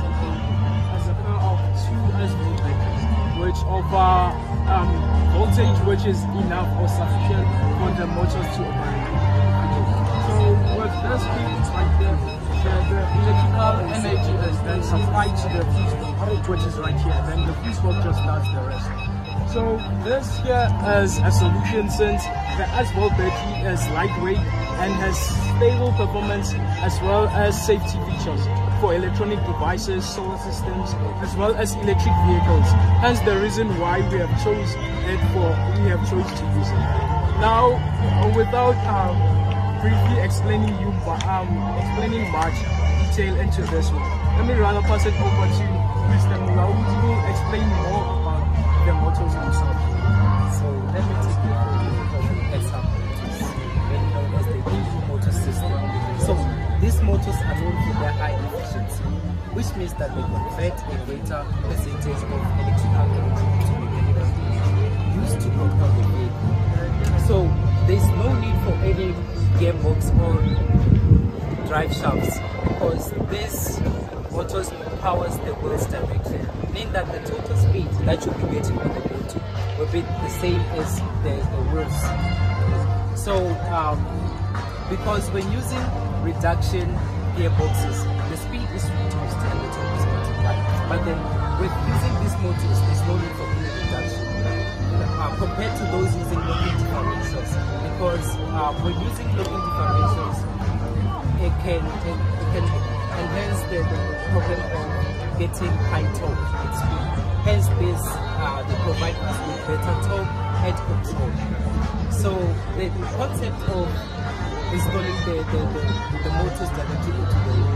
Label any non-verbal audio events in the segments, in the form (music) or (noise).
as a pair of two S-volt which offer um, voltage which is enough or sufficient for the motors to operate. So with this being right there, the, the electrical energy is then supplied to the fuse box, which is right here. Then the fuse box just does the rest. So this here is a solution since the S-volt battery is lightweight and has stable performance as well as safety features for electronic devices, solar systems, as well as electric vehicles. Hence the reason why we have chose it for we have chose to use it. Now, without um, briefly explaining you um, explaining much detail into this one, let me rather pass it over to Mr. Mula who will explain more about the motors themselves. So let me take you example known as the motor system. So these motors are known for their high efficiency, which means that they convert a greater percentage of electrical energy into mechanical energy used to propel the vehicle. So there's no need for any gearbox or drive shafts because this motors powers the wheels directly, meaning that the total speed that you'll be getting on the motor will be the same as the, the wheels. So, um, because when using reduction gearboxes, the speed is But then with using these motors, there's no need for any reduction uh, compared to those using locking differentials. Because uh, when using locking differentials, it can it, it can enhance the, the problem of getting high torque at speed. Hence, this uh, they provide us with better torque head control. So the, the concept of installing the, the, the, the motors directly into the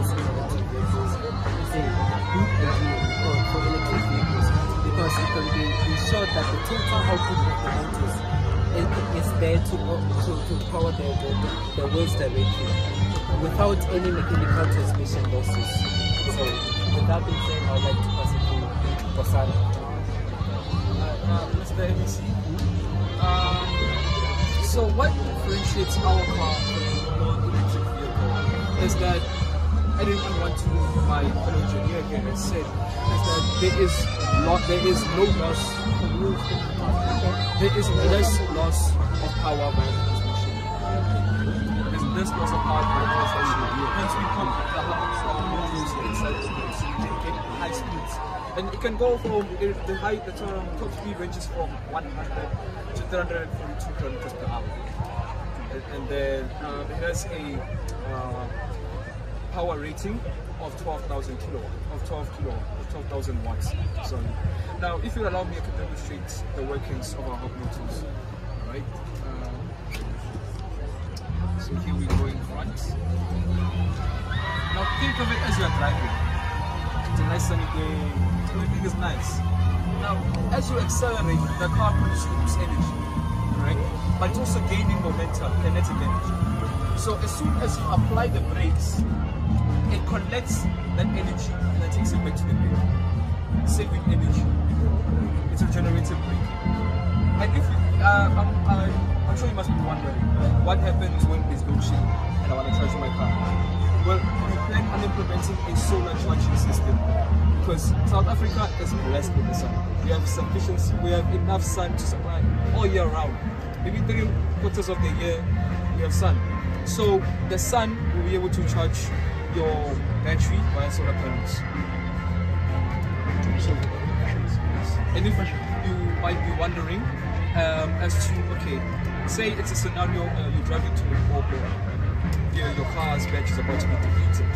the total output of the motors is, is there to, to, to power the, the, the wheels directly without any mechanical transmission losses. So with that being said, I would like to pass it to. Uh, uh, Mr. ABC. So what differentiates our car from non-electric vehicle is that I didn't even want to move my fellow engineer here has said is that there is lot there is no loss there is less loss of power by transmission. There's less loss of power by transmission. Hence we come the hubs inside the space. Get high speeds. And it can go from the high the top speed ranges from 100 to 342 kilometers per hour. And, and then um, it has a uh, power rating of 12,000 kilowatt, of 12 kilowatt, of 12,000 watts. Sorry. Now, if you allow me, I can demonstrate the workings of our hub motors. Alright. Um, so here we go in front. Now think of it as you're driving. It's a nice sunny day. Everything is nice. Now, as you accelerate, the car consumes energy, right? But it's also gaining momentum, kinetic energy. So as soon as you apply the brakes, it collects that energy and then takes it back to the grid, saving energy. It's a regenerative brake. And if you, uh, I'm, I'm sure you must be wondering, what happens when there's no and I want to charge my car? Well, we plan on implementing a solar charging system because South Africa is blessed with the sun. We have sufficiency, we have enough sun to supply all year round. Maybe three quarters of the year we have sun. So the sun will be able to charge your battery via solar panels. And if you might be wondering um, as to, okay, say it's a scenario uh, you're driving to Limpopo, your, your car's battery is about to be depleted.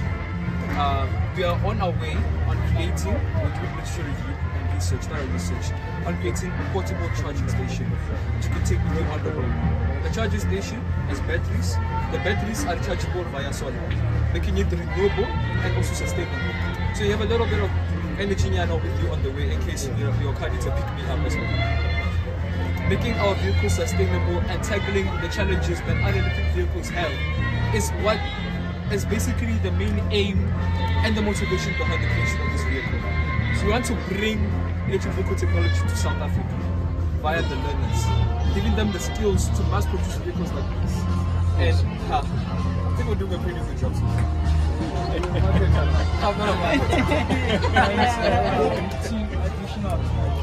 Uh, we are on our way on creating, we're doing literature review and research, not research, on creating a portable charging station which you can take with you on the road. The charging station has batteries. The batteries are rechargeable via solar, making it renewable and also sustainable. So you have a little bit of energy now with you on the way in case your, your car needs to pick me up as well. Making our vehicles sustainable and tackling the challenges that other electric vehicles have is what is basically the main aim and the motivation behind the creation of this vehicle. So we want to bring electric vehicle technology to South Africa via the learners, giving them the skills to mass produce vehicles like this. And uh, I think we're doing a pretty good job so far.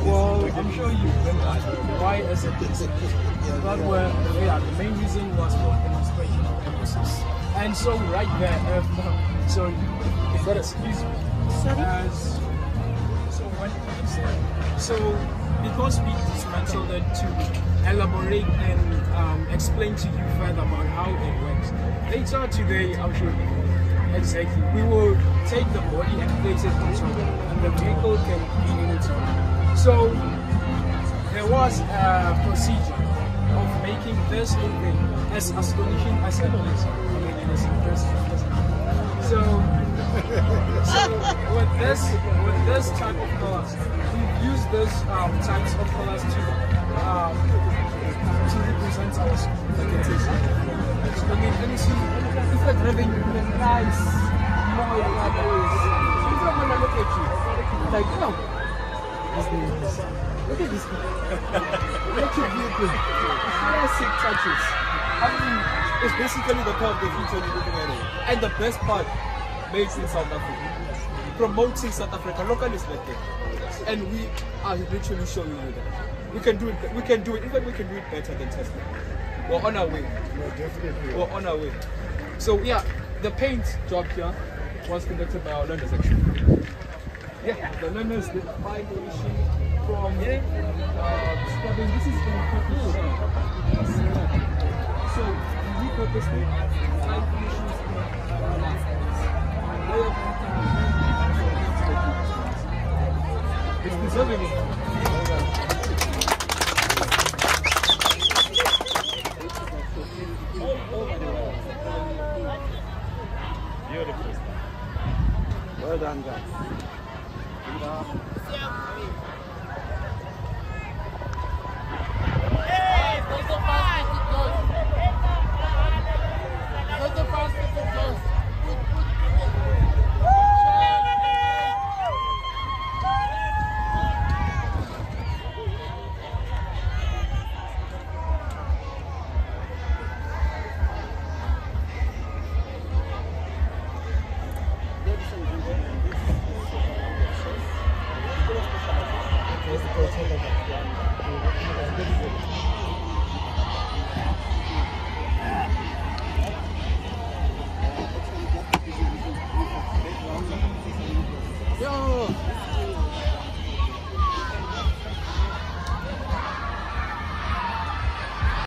Well, I'm sure you remember why SFDC. That were, yeah, the main reason was for demonstration purposes. And so right there, um, (laughs) so you got excuse me. As, so when so because we dismantled it to elaborate and um, explain to you further about how it works. Later today, show you exactly. We will take the body and place it on top, and the vehicle can be in. So there was a procedure of making this thing as astonishing as it is. So, so with this with this type of colors, we've used those um, types of colors to um, to represent our vegetation. I mean, and you see, it's like having a nice, more ways. Even when I look at you, like, you know, this thing is this. Look at this thing. Electric vehicle. Classic touches. I mean, it's basically the car of the future you're looking at it. And the best part, made in South Africa. Promoting South Africa, local is like. And we are literally showing you that. We can do it, we can do it, even we can do it better than Tesla. We're on our way. We're on our way. So yeah, the paint job here was conducted by our learners actually. Yeah, the learners did fine finishing from uh, scrubbing. This is in purpose. So we repurposed it. Fine finishing It's preserving it. Beautiful. Well done, guys.